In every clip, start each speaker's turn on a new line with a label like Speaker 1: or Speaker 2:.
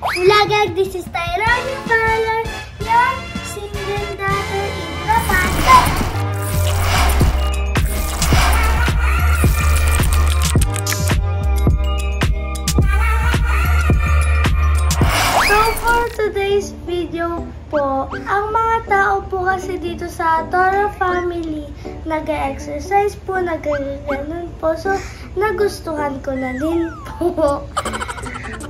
Speaker 1: Vlogger, this is Tyrone Fowler, your single daughter in the past. So for today's video po, ang mga tao po kasi dito sa Toro family, nag-exercise po, nag-ganon po. So, nagustuhan ko na din po.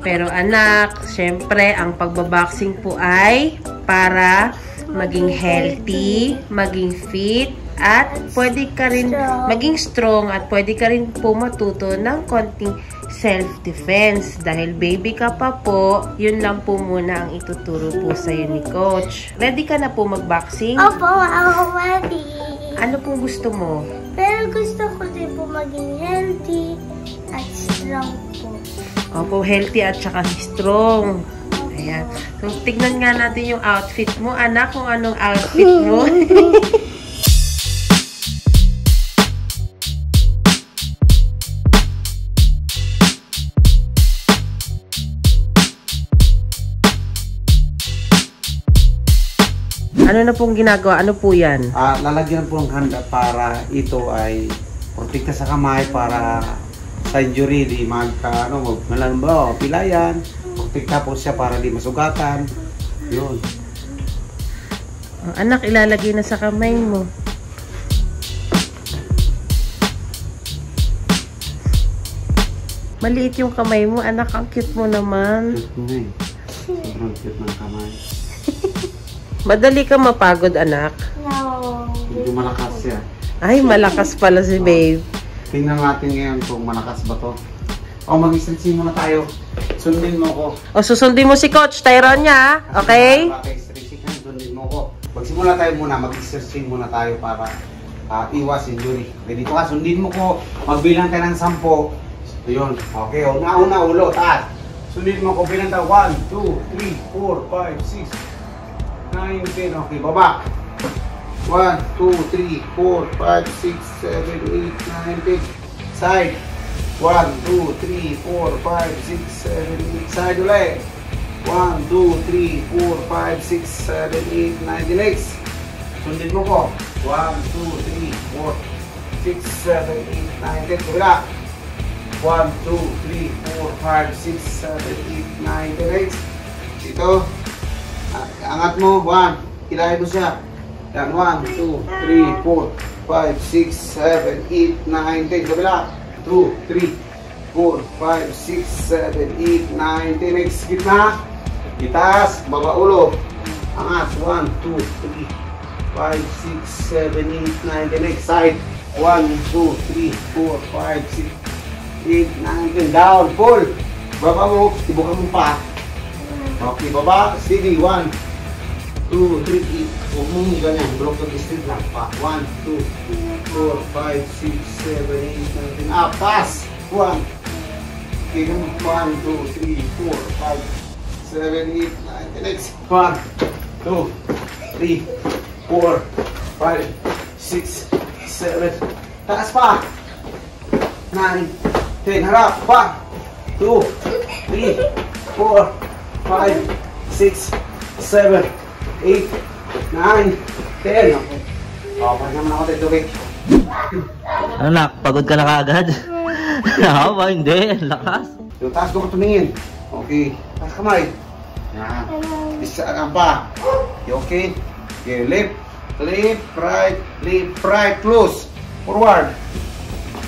Speaker 2: Pero anak, syempre, ang pagbaboxing po ay para maging healthy, maging fit, at pwede ka rin maging strong at pwede ka rin po matuto ng konting self-defense. Dahil baby ka pa po, yun lang po muna ang ituturo po sa'yo ni coach. Ready ka na po magboxing?
Speaker 1: Opo, ako ready.
Speaker 2: Ano pong gusto mo?
Speaker 1: Pero gusto ko din po maging healthy at strong.
Speaker 2: Opo, healthy at saka strong. Ayan. So, tignan nga natin yung outfit mo. Anak, kung anong outfit mo. ano na pong ginagawa? Ano po yan?
Speaker 3: Ah, lalagyan po ng handa para ito ay protekta sa kamay para sa injury di magka ano mag malambo pilayan protekta po siya para di masugatan yun
Speaker 2: Ang anak, ilalagay na sa kamay mo. Maliit yung kamay mo. Anak, ang cute mo naman.
Speaker 3: cute mo eh sobrang cute ng kamay
Speaker 2: Madali ka mapagod, anak.
Speaker 1: No.
Speaker 3: medyo malakas siya
Speaker 2: Ay, malakas pala si babe.
Speaker 3: Tingnan natin ngayon kung malakas ba to o mag-stretching muna tayo sundin mo ko
Speaker 2: O, susundin mo si Coach Tyrone niya, okay?
Speaker 3: stretching ka sundin mo ko magsimula tayo muna mag-stretching muna tayo para ah, iwas injury ready ko ka sundin mo ko magbilang ka ng sampo Ayun. Okay, una, una, ulo, taas. Sunod mo ko bilang tayo. 1, 2, 3, 4, 5, 6, 9, 10. Okay, baba. 1, 2, 3, 4, 5, 6, 7, 8, 9, 10. Side. 1, 2, 3, 4, 5, 6, 7, 8. Side ulit. 1, 2, 3, 4, 5, 6, 7, 8, 9. Next. Sundin mo ko. 1, 2, 3, 4, 6, 7, 8, 9, 10. Kabila. 1, 2, 3, 4, 5, 6, 7, 8, 9, 10, next. Ito. Ah, Angat mo. 1. Kilahin mo siya. Yan. 1, 2, 3, 4, 5, 6, 7, 8, 9, 10. Kabila. 2, 3, 4, 5, 6, 7, 8, 9, 10. Next. Gitna. Itaas. Baba ulo. Angat. 1, 2, 3, 5, 6, 7, 8, 9, 10. Next side. 1, 2, 3, 4, 5, 6, 8, 9, 10. Down, pull. Baba mo, tibukan mo pa. Okay, baba. Steady. 1, 2, 3, 8. Huwag mo ganyan. Broken straight lang pa. 1, 2, 4, 5, 6, 7, 8, 9, 10. Up, taas. 1. Okay, ganun. 1, 2, 3, 4, 5, 7, 8, 9, 10. Next. 1, 2, 3, 4, 5, 6, 7. Taas pa. 9, 10, harap. 1, 2, 3, 4, 5, 6, 7, 8, 9, 10. Okay. Okay naman ako dito, Vic.
Speaker 4: Ano nak, pagod ka na kaagad? Ako ba, hindi. Lakas.
Speaker 3: Yung taas ko tumingin. Okay. Taas kamay. Yan. Isa ka pa. You okay? Okay, left, left, right, left, right, close. Forward.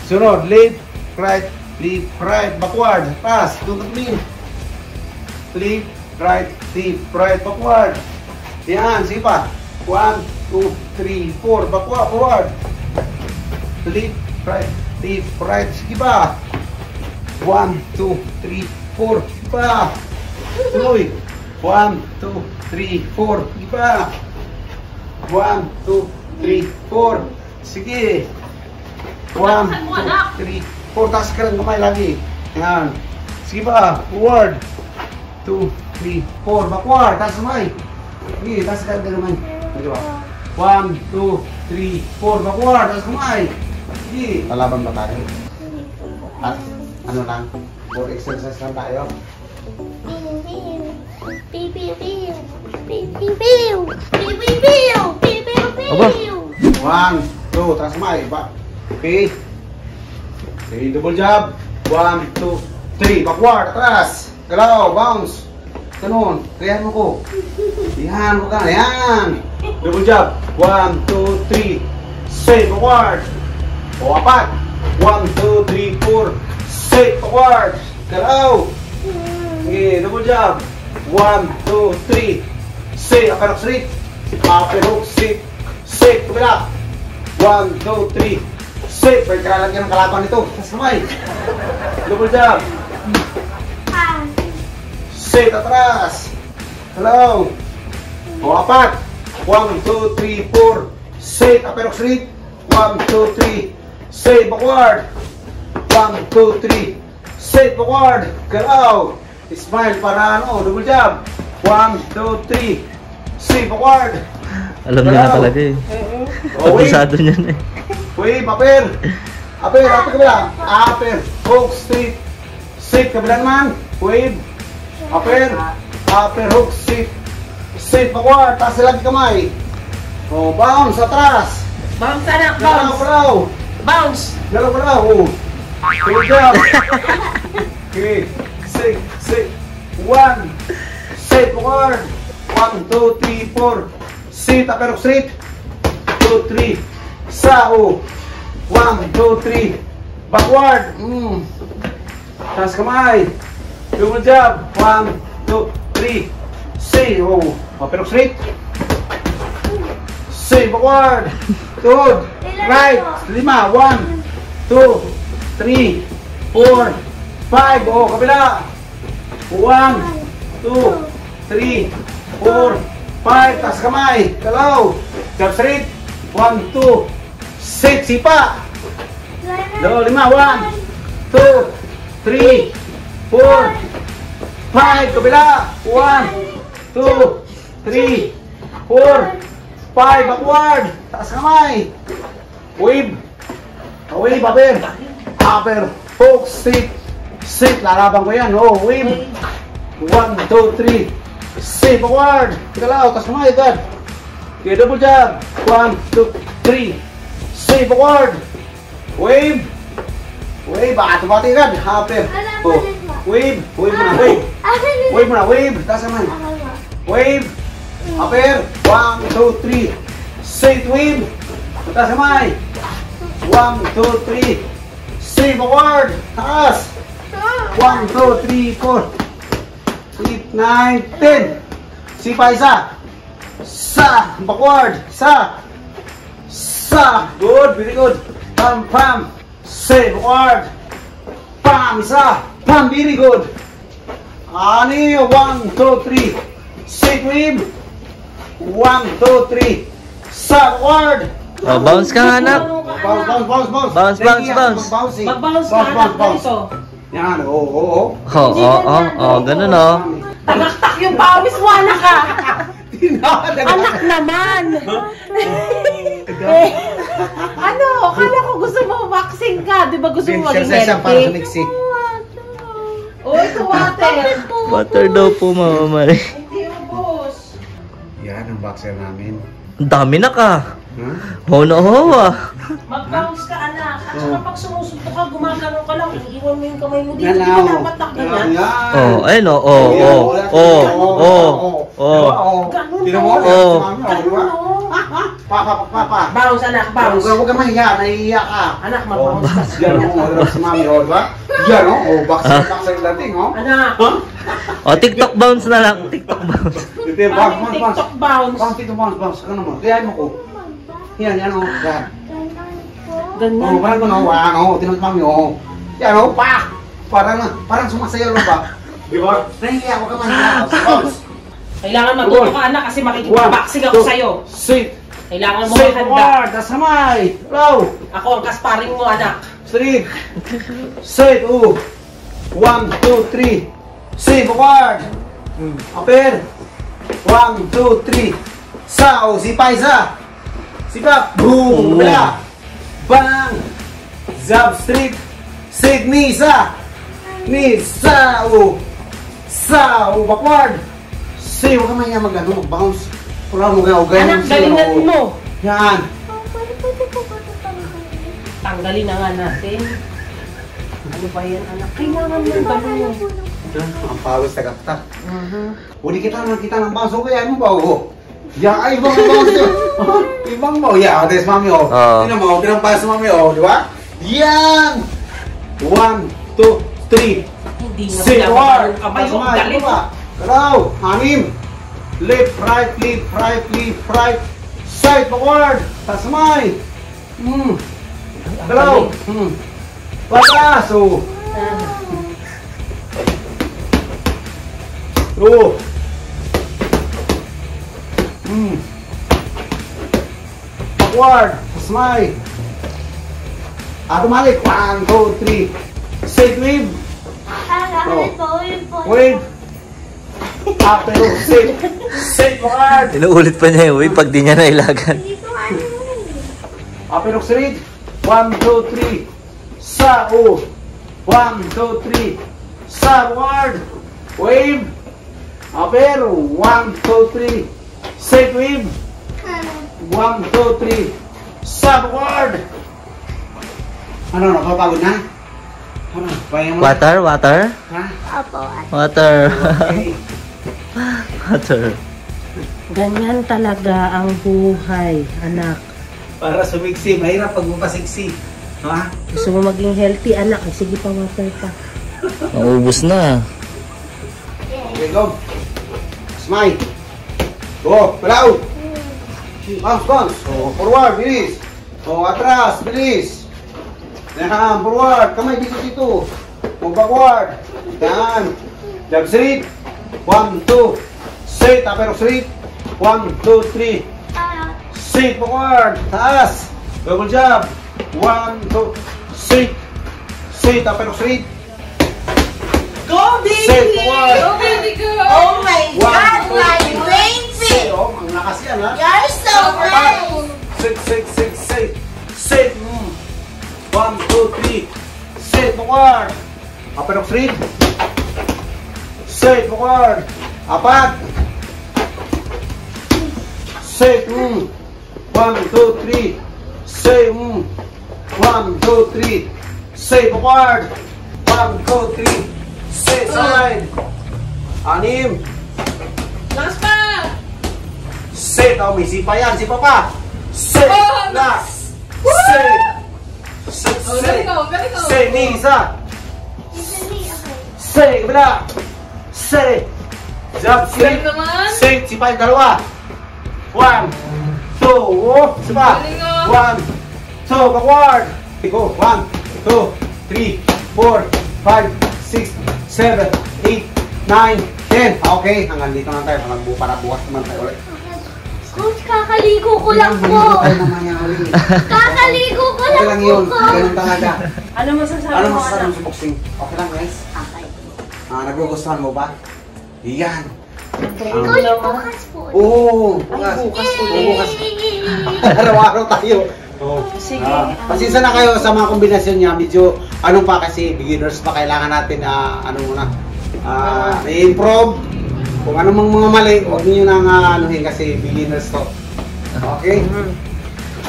Speaker 3: Sunod, left, right, left, right, backward. Taas, doon ka tumingin. Left, right, left, right, backward. Yan, sige pa. 1, 2, 3, 4, backward, forward. Left, right, left, right, sige pa. 1, 2, 3, 4, sige pa. Tuloy. 1, 2, 3, 4, sige pa. 1, 2, 3, 4. Sige. 1, 2, 3, 4. Taas ka lang kamay lagi. Yan. Sige pa. Forward. 2, 3, 4. Backward. Taas kamay. Sige, taas ka lang kamay. Sige ba? 1, 2, 3, 4. Backward. Taas kamay. Sige. Lalaban ba tayo? At ano lang? For exercise lang tayo?
Speaker 4: Aba.
Speaker 3: One, two, taas kamay. Ba okay. Okay, double jab. One, two, three. Backward, atras. Galaw, bounce. Ganun. Kaya mo ko. Yan, ko ka. Yan. Double jab. One, two, three. Say, backward. O, apat. One, two, three, four. Say, backward. Galaw. Okay, double jab. One, two, three. Say, upper hook straight. Upper hook straight. Say, kabila. One, two, three. Say, pwede ka lalagyan ng kalaban nito. Sa kamay. Double jab. Say, atras. Hello. O, apat. One, two, three, four. Say, upper straight. One, two, three. Say, backward. One, two, three. Say, backward. Galaw. Smile para ano, double jab. One, two, three. Say, backward.
Speaker 4: Alam niya na talaga eh.
Speaker 3: Oh, wait.
Speaker 4: Kabisado niya na eh.
Speaker 3: Wave, upper. Upper, upper kabila. Upper, hook, straight. Straight, kabila naman. Wave. Upper. Upper, hook, straight. Straight, backward. Taas lagi kamay. Oh, bounce, atras.
Speaker 2: Bounce, anak, bounce.
Speaker 3: galaw.
Speaker 2: Bounce.
Speaker 3: Galaw, galaw. Oh. Good job. Okay. Six, six. One. Straight, backward. One, two, three, four. Straight, upper, hook, straight. Two, three. Sao. One, two, three. Backward. Mm. Taas kamay. Double jab. One, two, three. Say. Oh. Upper straight. Say. Backward. Good. Right. Lima. One, two, three, four, five. Oh, kabila. One, two, three, four, five. Taas kamay. Galaw. Jab straight. One, two, six. Sipa. Dalawa, lima. One, two, three, four, five. Kabila. One, two, three, four, five. Backward. Taas kamay. Wave. Wave, upper. Upper. Hook, sit. Sit. Lalaban ko yan. Oh, wave. One, two, three. Sit. Backward. Galaw. Taas kamay. Agad. Okay, double jab. One, two, three. Sit. Backward. Wave. Wave. Baka tumati agad. Upper. Oh. Wave. Wave mo na. Wave. Wave mo na. Wave. Taas kamay. Wave. Upper. One, two, three. Straight wave. Taas kamay. One, two, three. Straight backward. Taas. One, two, three, four. Eight, nine, ten. Sipa isa. Sa. Backward. Sa. Sa. Good. Very good. Pam, pam. Say backward. Pam. Isa. Pam. Very good. Ani. One, two, three. Wave. One, two, three. Sa. Backward.
Speaker 4: Oh, bounce ka anak.
Speaker 3: Bounce, bounce, bounce, bounce.
Speaker 4: Bounce, bounce, bounce.
Speaker 3: Bounce,
Speaker 2: Mag-bounce ka, anak, ganito.
Speaker 3: Yan, oo, oo, oo.
Speaker 4: Oo, oo, oo, oo, ganun oh.
Speaker 2: Tagaktak yung pawis mo, anak ka. Anak naman. eh, ano, akala ko gusto mo waxing ka. Di ba gusto mo maging healthy?
Speaker 3: mixi.
Speaker 2: Oh, ito water.
Speaker 4: Water daw po, Mama Mari.
Speaker 2: Hindi ubos.
Speaker 3: Yan ang boxer namin.
Speaker 4: Ang dami na ka.
Speaker 3: Ha?
Speaker 4: Ho na ho ah.
Speaker 2: Mag-bounce ka, anak. At saka pag sumusunto ka, gumagano ka lang. Iiwan mo yung kamay mo dito.
Speaker 3: Yan
Speaker 2: Di
Speaker 3: na,
Speaker 2: ba
Speaker 3: oh.
Speaker 2: dapat na ganyan?
Speaker 3: Yan.
Speaker 4: Oh, ayun oh, oh, oh, oh, oh, oh.
Speaker 2: Ganun
Speaker 3: Tino
Speaker 2: to.
Speaker 3: mo?
Speaker 4: Oh.
Speaker 2: Ganun, oh.
Speaker 3: Pa, pa, pa, pa.
Speaker 2: Bounce, anak, bounce.
Speaker 3: huwag ka mahiya, nahihiya ka.
Speaker 2: Anak,
Speaker 3: Oh,
Speaker 2: mag-bounce ka.
Speaker 3: yan o, oh, si mami, oh, di ba? Yan o, oh, boxer, boxer dating, oh.
Speaker 2: Anak?
Speaker 4: Oh, TikTok bounce na lang. TikTok bounce.
Speaker 3: Ito yung bounce,
Speaker 2: parang
Speaker 3: bounce, bounce.
Speaker 2: TikTok bounce.
Speaker 3: Bounce, dito, bounce, bounce. Ano mo? Kaya mo ko. Yan, yan o. Yan.
Speaker 2: Ganyan.
Speaker 3: Oh, parang gano'n, wala no, tinod mami, oh. Yan, oh, pa! Parang, parang sumasayaw lang ba? Di ba? Nahihiya ako ka man, bounce.
Speaker 2: Kailangan matuto ka, anak, kasi makikipag-boxing ako sa'yo.
Speaker 3: Sit.
Speaker 2: Kailangan mo maghanda.
Speaker 3: forward, kasamay. Low.
Speaker 2: Ako ang kasparing mo, anak.
Speaker 3: Straight. Sit, oh. One, two, three. Sit forward. Upper. One, two, three. Sa, oh, sipa isa. Sipa. Boom. Kabila. Bang. Zab straight. Sit, knee isa. Knee, sa. Sa, oh, backward. Say, huwag ka mahiya mag-ano, mag-bounce. Wala mo kaya ugay.
Speaker 2: Anak, galingan mo.
Speaker 3: Yan.
Speaker 1: Oh, pwede, pwede po ba ito tanggalin?
Speaker 2: Tanggalin na nga natin. Ano ba yan, anak? Kailangan mo gano'n.
Speaker 3: Ang pawis na kapta.
Speaker 2: Mhm.
Speaker 3: Uli kita na kita ng baso kaya mo ba ako? Ya, ay, ibang ibang Ibang mo. Ya, ades mami oh.
Speaker 4: Oo.
Speaker 3: Tingnan mo, kinampas mami oh, di ba? Yan! One, two, three.
Speaker 2: Hindi na
Speaker 3: Sit
Speaker 2: binabago
Speaker 3: forward.
Speaker 2: ang
Speaker 3: ba? Galaw, anim. Left, right, left, right, left, right. Side, backward. Pasmay. Hmm. Galaw. Hmm. Patas, oh. Oh. Hmm. Backward. Pasmay. Automatic. One, two, three. Side wave.
Speaker 1: Ah,
Speaker 3: Oh.
Speaker 1: ulit
Speaker 3: Ah, pero sit. Sit hard.
Speaker 4: Inuulit pa niya yung pag di niya nailagan.
Speaker 1: Ano
Speaker 3: pero straight. One, two, three. Sa, o. One, two, three. Sa, ward. Wave. Pero. One, two, three. Sit wave.
Speaker 1: Ano?
Speaker 3: One, two, three. Sa, ward. Ano, napapagod na? Ano, kaya mo?
Speaker 4: Water, water,
Speaker 3: Ha?
Speaker 1: Apo, at
Speaker 4: water,
Speaker 3: Okay.
Speaker 4: water.
Speaker 2: Ganyan talaga ang buhay, anak.
Speaker 3: Para sumiksi, mahirap pag mapasiksi. Ha?
Speaker 2: Gusto mo maging healthy, anak. Eh, Sige pa, water pa.
Speaker 4: Naubos na.
Speaker 3: Okay, go. Smile. Go, palaw. Bounce, bounce. So, forward, bilis. So, atras, bilis. Yan, forward. Kamay dito, dito. Go backward. Yan. Jab straight. One, two. Straight, apero straight. One, two, three.
Speaker 1: ah,
Speaker 3: Straight, backward. Taas. Double jab. One, two. Straight. Straight, apero straight.
Speaker 2: Go,
Speaker 3: Straight, forward.
Speaker 2: Oh my
Speaker 3: God, my
Speaker 2: baby!
Speaker 3: Straight, oh, ang lakas yan, ha?
Speaker 2: You're so
Speaker 3: Sit, sit, sit, sit. Sit. Mm. One, two, three. Sit, backward. Apat of three. Sit, backward. Apat. Sit. Mm. One, two, three. Sit. Mm. One, two, three. Sit, backward. One, two, three. Sit, side. Anim.
Speaker 2: Last pa!
Speaker 3: Sit. Oh, may sipa yan. Sipa pa. Sit.
Speaker 2: Oh,
Speaker 3: Last.
Speaker 2: Oh, ko, galing ko.
Speaker 3: Sit. Ni isa. Sit. Kabila. Sit. Jump.
Speaker 2: Naman.
Speaker 3: Sit. Sipa yung dalawa. One. Two. Oh. Sipa.
Speaker 2: Galing, oh.
Speaker 3: One. Two. Backward. Go. One. Two. Three. Four. Five. Six. Seven. Eight. Nine. Ten. Okay. Hanggang dito lang tayo. Hanggang bu- para bukas naman tayo ulit.
Speaker 1: Coach, kakaligo ko lang po.
Speaker 3: Ay, naman ulit.
Speaker 1: Kakaligo ko
Speaker 3: Okay
Speaker 1: lang
Speaker 3: lang
Speaker 1: po
Speaker 3: yun. Ganun talaga.
Speaker 2: Ano masasabi
Speaker 3: Ano
Speaker 2: mo,
Speaker 3: masasabi
Speaker 2: anak?
Speaker 3: mo sa boxing? Okay lang, guys?
Speaker 1: Okay.
Speaker 3: Ah, nagugustuhan mo ba? Yan.
Speaker 1: Coach,
Speaker 2: naman.
Speaker 1: bukas po.
Speaker 3: Oo.
Speaker 2: Ay, bukas
Speaker 3: Oo,
Speaker 2: ulit.
Speaker 3: bukas. Araw-araw tayo. Oo.
Speaker 2: Sige.
Speaker 3: Ah, pasensya na kayo sa mga kombinasyon niya. Medyo, ano pa kasi, beginners pa kailangan natin, ah, ano muna, ah, i-improve. Kung ano mang mga mali, huwag niyo nang ah, anuhin kasi beginners to. Okay?
Speaker 2: Mhm.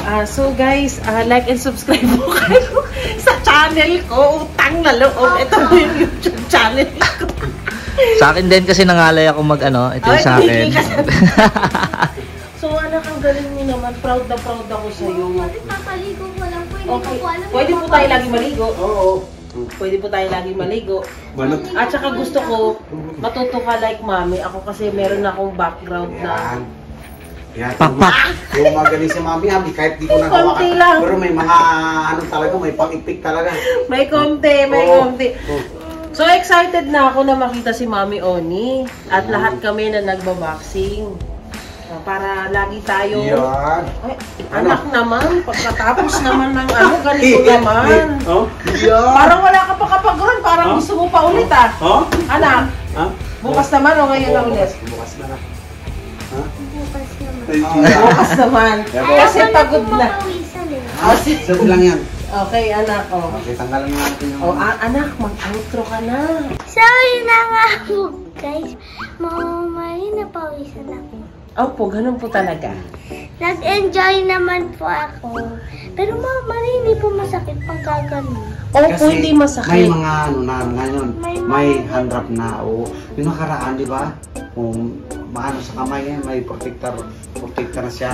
Speaker 2: Ah, so guys, ah, like and subscribe po kayo sa channel ko. Utang na loob. Ito po yung YouTube channel ko.
Speaker 4: Sa akin din kasi nangalay ako mag ano, ito yung sa akin.
Speaker 2: So anak, ang galing mo naman. Proud na proud ako sa iyo.
Speaker 1: Bakit kakaligo ko lang po? Hindi
Speaker 2: Okay.
Speaker 1: ko po alam.
Speaker 2: Pwede po tayo lagi maligo.
Speaker 3: Oo.
Speaker 2: Pwede po tayo lagi maligo.
Speaker 3: Balot.
Speaker 2: At saka gusto ko, matuto ka like mami. Ako kasi meron akong background na
Speaker 3: Yan. Yan.
Speaker 4: Pakpak.
Speaker 3: Yung magaling si Mami Abi, kahit di ko nagawa
Speaker 2: Konti lang.
Speaker 3: Pero may mga ano talaga, may pang-ipik talaga.
Speaker 2: may konti, may
Speaker 3: Oo.
Speaker 2: konti.
Speaker 3: Oo.
Speaker 2: So excited na ako na makita si Mami Oni at lahat kami na nagbaboxing. Ah, Para lagi tayo
Speaker 3: Yan.
Speaker 2: Ay, anak naman, pagkatapos naman ng ano, ganito naman.
Speaker 3: Oh? Yan.
Speaker 2: Parang wala ka pa kapag parang
Speaker 3: Huh?
Speaker 2: gusto mo pa ulit ah.
Speaker 3: Oh?
Speaker 2: Anak,
Speaker 3: Ha?
Speaker 2: bukas naman o ngayon na ulit?
Speaker 3: Bukas na na. Ha?
Speaker 1: Bukas naman.
Speaker 2: Bukas naman. Kasi pagod na.
Speaker 1: eh.
Speaker 3: Ah, sabi lang yan.
Speaker 2: Okay, anak. Oh.
Speaker 3: Okay, tanggalan na natin yung...
Speaker 2: Oh, anak, mag-outro ka na.
Speaker 1: So, yun na nga po, guys. Mamamali na pawisan ako.
Speaker 2: Opo, ganun po talaga.
Speaker 1: Nag-enjoy naman po ako. Pero ma, mali, hindi po masakit pag gagano.
Speaker 2: Opo, hindi
Speaker 3: May
Speaker 2: masakit.
Speaker 3: mga ano na ngayon,
Speaker 1: May
Speaker 3: may,
Speaker 1: mga-
Speaker 3: hand wrap na. O, yung nakaraan, di ba? Kung maano sa kamay may protector, protector na siya.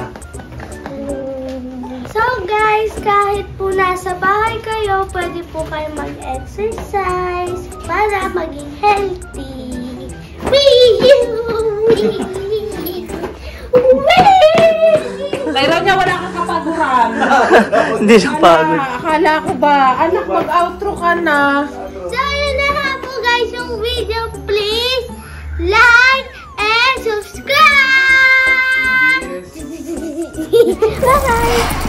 Speaker 1: So guys, kahit po nasa bahay kayo, pwede po kayo mag-exercise para maging healthy. Wee! Wee!
Speaker 2: Pero niya wala kang kapaguran.
Speaker 4: Hindi siya pagod.
Speaker 2: Akala ko ba, anak mag-outro ka na.
Speaker 1: So yun na nga po guys yung video. Please like and subscribe. Bye-bye.